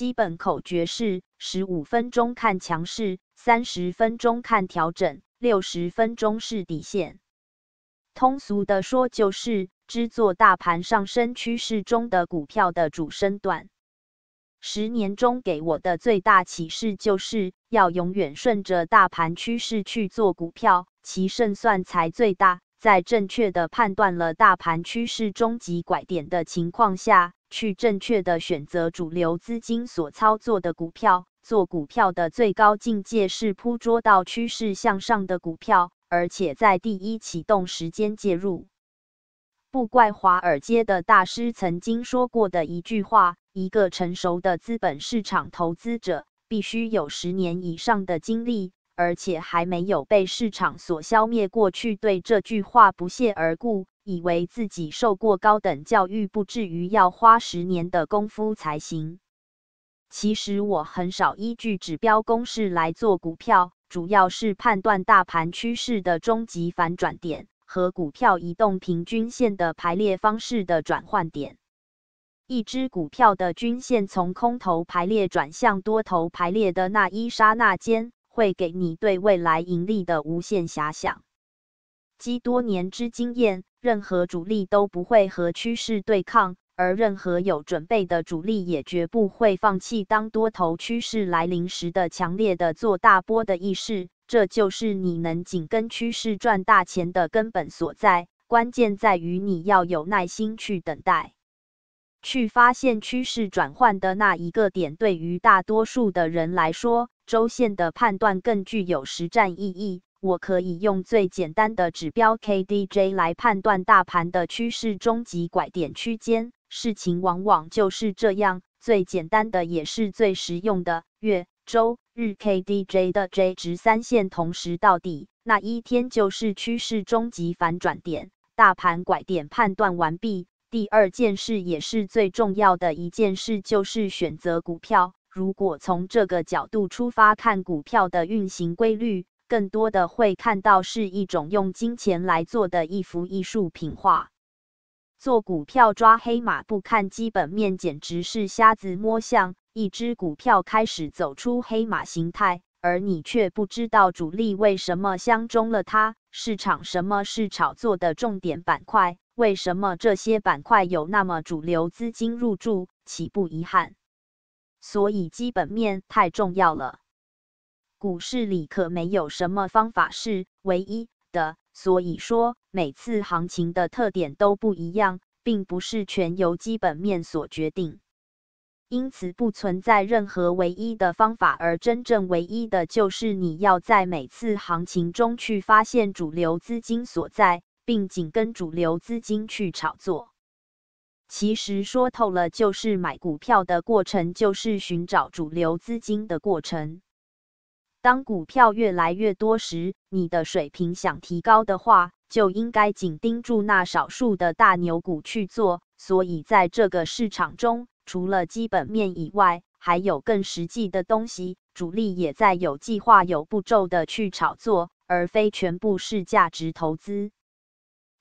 基本口诀是：十五分钟看强势，三十分钟看调整，六十分钟是底线。通俗的说，就是只做大盘上升趋势中的股票的主升段。十年中给我的最大启示，就是要永远顺着大盘趋势去做股票，其胜算才最大。在正确的判断了大盘趋势终极拐点的情况下，去正确的选择主流资金所操作的股票。做股票的最高境界是捕捉到趋势向上的股票，而且在第一启动时间介入。不怪华尔街的大师曾经说过的一句话：一个成熟的资本市场投资者必须有十年以上的经历。而且还没有被市场所消灭过去，对这句话不屑而顾，以为自己受过高等教育，不至于要花十年的功夫才行。其实我很少依据指标公式来做股票，主要是判断大盘趋势的终极反转点和股票移动平均线的排列方式的转换点。一只股票的均线从空头排列转向多头排列的那一刹那间。会给你对未来盈利的无限遐想。积多年之经验，任何主力都不会和趋势对抗，而任何有准备的主力也绝不会放弃当多头趋势来临时的强烈的做大波的意识。这就是你能紧跟趋势赚大钱的根本所在。关键在于你要有耐心去等待，去发现趋势转换的那一个点。对于大多数的人来说，周线的判断更具有实战意义。我可以用最简单的指标 KDJ 来判断大盘的趋势终极拐点区间。事情往往就是这样，最简单的也是最实用的。月、周、日 KDJ 的 J 值三线同时到底，那一天就是趋势终极反转点。大盘拐点判断完毕，第二件事也是最重要的一件事，就是选择股票。如果从这个角度出发看股票的运行规律，更多的会看到是一种用金钱来做的一幅艺术品画。做股票抓黑马不看基本面，简直是瞎子摸象。一只股票开始走出黑马形态，而你却不知道主力为什么相中了它，市场什么是炒作的重点板块，为什么这些板块有那么主流资金入驻，岂不遗憾？所以基本面太重要了。股市里可没有什么方法是唯一的，所以说每次行情的特点都不一样，并不是全由基本面所决定。因此不存在任何唯一的方法，而真正唯一的就是你要在每次行情中去发现主流资金所在，并紧跟主流资金去炒作。其实说透了，就是买股票的过程，就是寻找主流资金的过程。当股票越来越多时，你的水平想提高的话，就应该紧盯住那少数的大牛股去做。所以，在这个市场中，除了基本面以外，还有更实际的东西。主力也在有计划、有步骤的去炒作，而非全部是价值投资。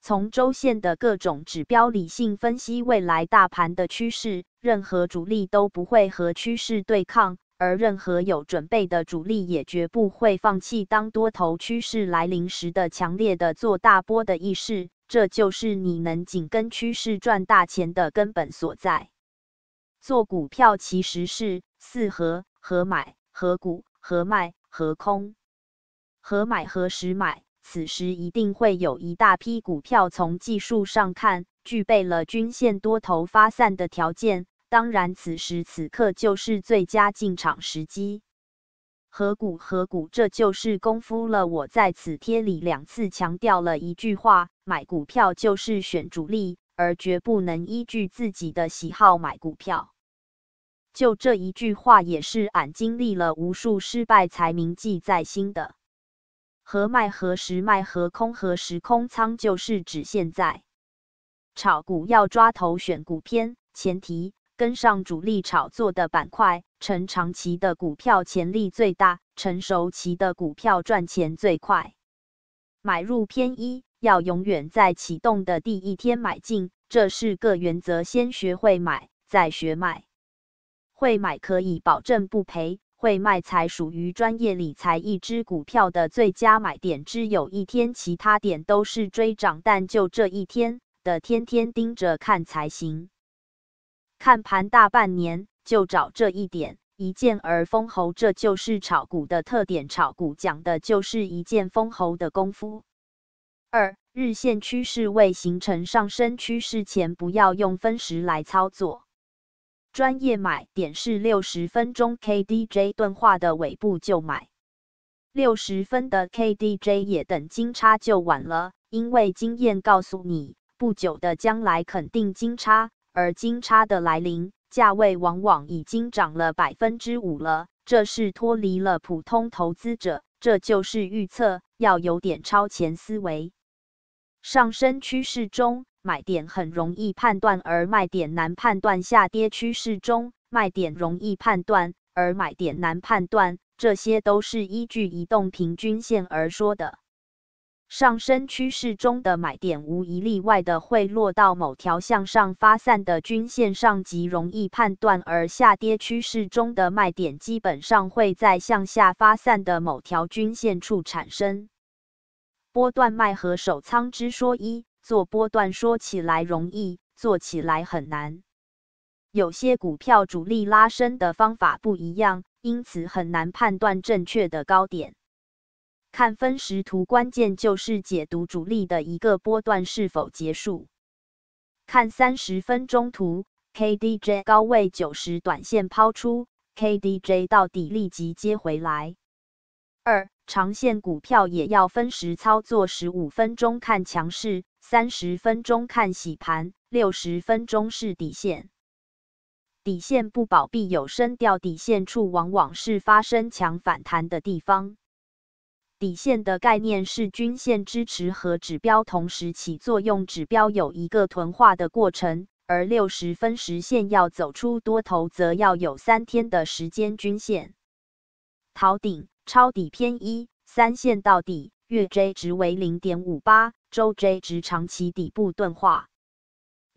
从周线的各种指标理性分析未来大盘的趋势，任何主力都不会和趋势对抗，而任何有准备的主力也绝不会放弃当多头趋势来临时的强烈的做大波的意识。这就是你能紧跟趋势赚大钱的根本所在。做股票其实是四合：合买、合股、合卖、合空。合买何时买？此时一定会有一大批股票，从技术上看具备了均线多头发散的条件。当然，此时此刻就是最佳进场时机。合股合股，这就是功夫了。我在此贴里两次强调了一句话：买股票就是选主力，而绝不能依据自己的喜好买股票。就这一句话，也是俺经历了无数失败才铭记在心的。何卖何时卖何空何时空仓，就是指现在炒股要抓头选股篇，前提跟上主力炒作的板块，成长期的股票潜力最大，成熟期的股票赚钱最快。买入偏一，要永远在启动的第一天买进，这是个原则。先学会买，再学卖。会买可以保证不赔，会卖才属于专业理财。一只股票的最佳买点只有一天，其他点都是追涨，但就这一天的天天盯着看才行。看盘大半年，就找这一点，一见而封侯，这就是炒股的特点。炒股讲的就是一见封侯的功夫。二日线趋势未形成上升趋势前，不要用分时来操作。专业买点是六十分钟 KDJ 钝化的尾部就买。六十分的 KDJ 也等金叉就晚了，因为经验告诉你，不久的将来肯定金叉，而金叉的来临，价位往往已经涨了百分之五了，这是脱离了普通投资者，这就是预测，要有点超前思维。上升趋势中，买点很容易判断，而卖点难判断；下跌趋势中，卖点容易判断，而买点难判断。这些都是依据移动平均线而说的。上升趋势中的买点无一例外的会落到某条向上发散的均线上，极容易判断；而下跌趋势中的卖点基本上会在向下发散的某条均线处产生。波段卖和手仓之说：一做波段说起来容易，做起来很难。有些股票主力拉升的方法不一样，因此很难判断正确的高点。看分时图，关键就是解读主力的一个波段是否结束。看三十分钟图，KDJ 高位九十，短线抛出，KDJ 到底立即接回来。二长线股票也要分时操作，十五分钟看强势，三十分钟看洗盘，六十分钟是底线。底线不保必有升调，底线处往往是发生强反弹的地方。底线的概念是均线支持和指标同时起作用，指标有一个囤化的过程，而六十分时线要走出多头，则要有三天的时间均线逃顶。抄底偏一，三线到底，月 J 值为零点五八，周 J 值长期底部钝化。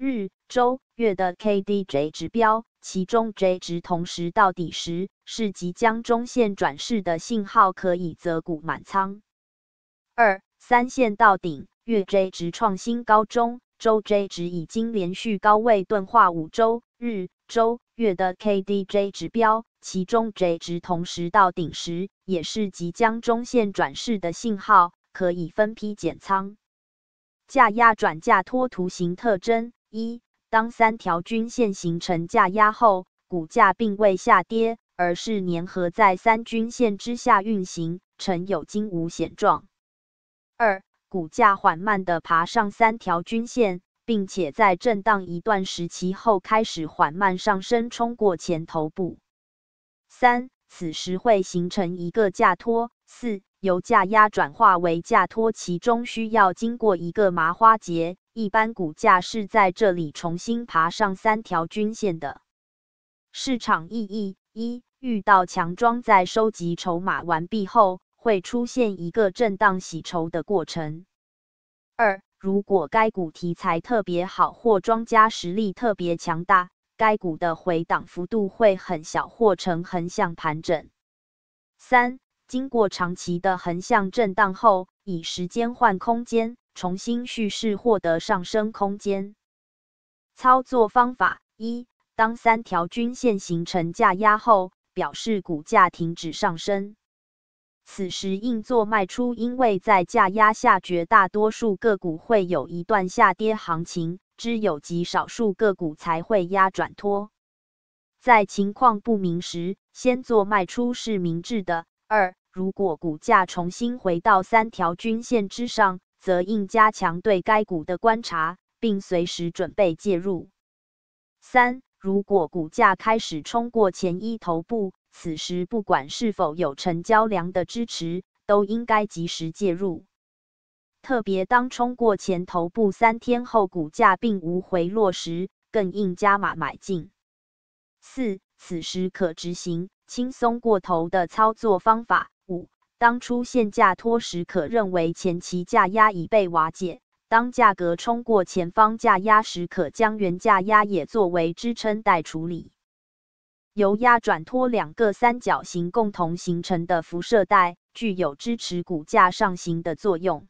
日、周、月的 KDJ 指标，其中 J 值同时到底时，是即将中线转势的信号，可以择股满仓。二、三线到顶，月 J 值创新高中，周 J 值已经连续高位钝化五周。日、周、月的 KDJ 指标。其中 J 值同时到顶时，也是即将中线转势的信号，可以分批减仓。价压转价托图形特征一：当三条均线形成价压后，股价并未下跌，而是粘合在三均线之下运行，呈有惊无险状。二、股价缓慢地爬上三条均线，并且在震荡一段时期后开始缓慢上升，冲过前头部。三，此时会形成一个价托。四，由价压转化为价托，其中需要经过一个麻花节，一般股价是在这里重新爬上三条均线的。市场意义：一，遇到强庄在收集筹码完毕后，会出现一个震荡洗筹的过程。二，如果该股题材特别好，或庄家实力特别强大。该股的回档幅度会很小，或呈横向盘整。三、经过长期的横向震荡后，以时间换空间，重新蓄势，获得上升空间。操作方法一：当三条均线形成价压后，表示股价停止上升，此时应做卖出，因为在价压下，绝大多数个股会有一段下跌行情。只有极少数个股才会压转拖，在情况不明时，先做卖出是明智的。二，如果股价重新回到三条均线之上，则应加强对该股的观察，并随时准备介入。三，如果股价开始冲过前一头部，此时不管是否有成交量的支持，都应该及时介入。特别当冲过前头部三天后，股价并无回落时，更应加码买进。四，此时可执行轻松过头的操作方法。五，当出现价托时，可认为前期价压已被瓦解；当价格冲过前方价压时，可将原价压也作为支撑带处理。由压转托两个三角形共同形成的辐射带，具有支持股价上行的作用。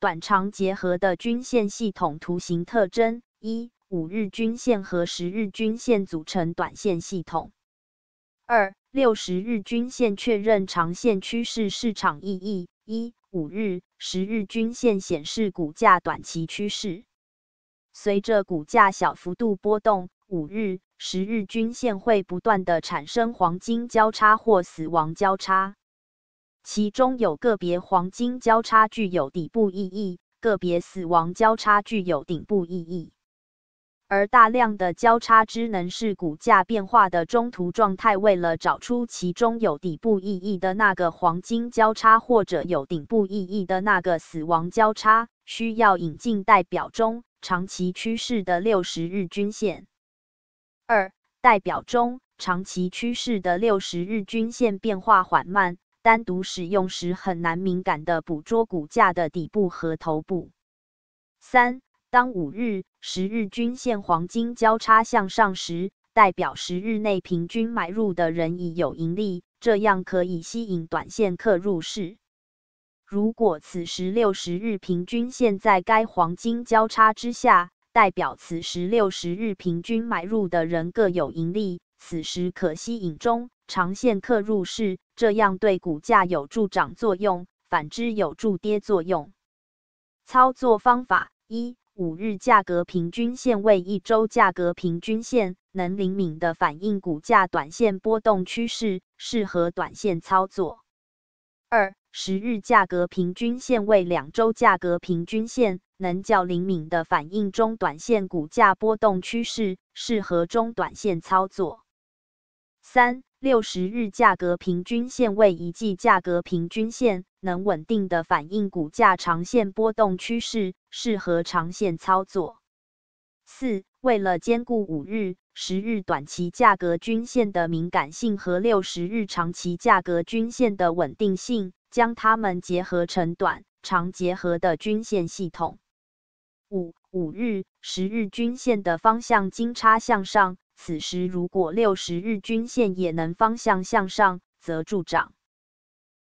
短长结合的均线系统图形特征：一、五日均线和十日均线组成短线系统；二、六十日均线确认长线趋势市场意义：一、五日、十日均线显示股价短期趋势，随着股价小幅度波动，五日。十日均线会不断的产生黄金交叉或死亡交叉，其中有个别黄金交叉具有底部意义，个别死亡交叉具有顶部意义。而大量的交叉只能是股价变化的中途状态。为了找出其中有底部意义的那个黄金交叉，或者有顶部意义的那个死亡交叉，需要引进代表中长期趋势的六十日均线。二代表中长期趋势的六十日均线变化缓慢，单独使用时很难敏感的捕捉股价的底部和头部。三当五日、十日均线黄金交叉向上时，代表十日内平均买入的人已有盈利，这样可以吸引短线客入市。如果此时六十日平均线在该黄金交叉之下，代表此时六十日平均买入的人各有盈利，此时可吸引中长线客入市，这样对股价有助涨作用，反之有助跌作用。操作方法一：五日价格平均线为一周价格平均线，能灵敏的反映股价短线波动趋势，适合短线操作。二、十日价格平均线为两周价格平均线。能较灵敏的反映中短线股价波动趋势，适合中短线操作。三六十日价格平均线为一季价格平均线，能稳定的反映股价长线波动趋势，适合长线操作。四为了兼顾五日、十日短期价格均线的敏感性和六十日长期价格均线的稳定性，将它们结合成短长结合的均线系统。五五日、十日均线的方向金叉向上，此时如果六十日均线也能方向向上，则助涨。